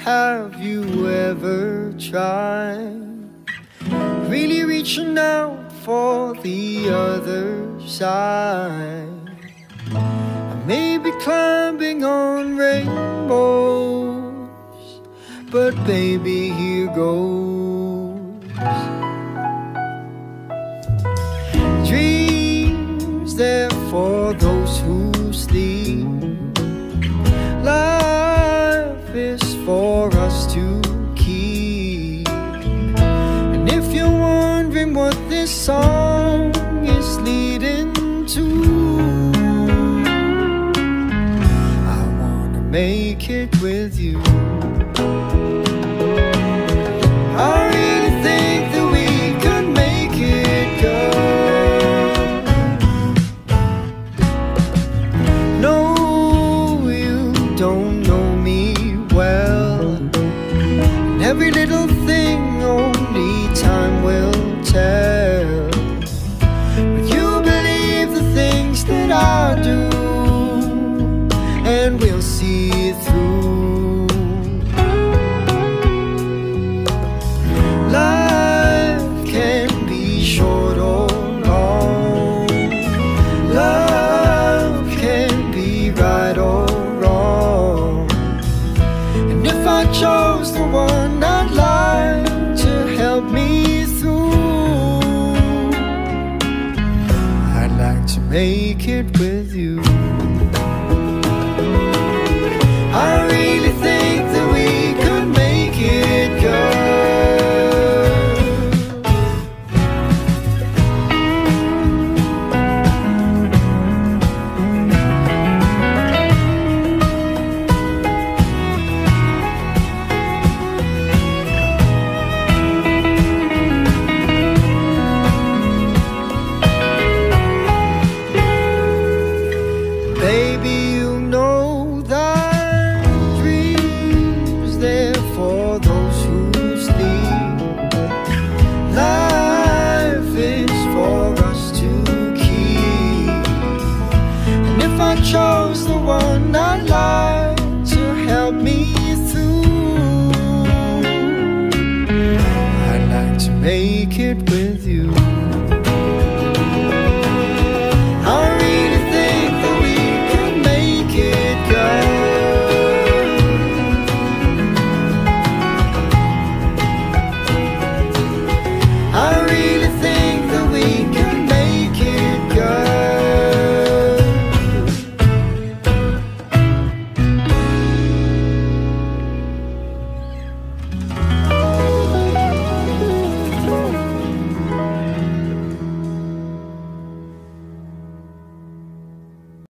have you ever tried? Really reaching out for the other side. I may be climbing on rainbows, but baby, here goes. Dreams they're for those who sleep. Life for us to keep. And if you're wondering what this song is leading to, I wanna make it with you. Only time will tell. But you believe the things that I do, and we'll see through. Make it with chose the one I'd like to help me through, I'd like to make it with you.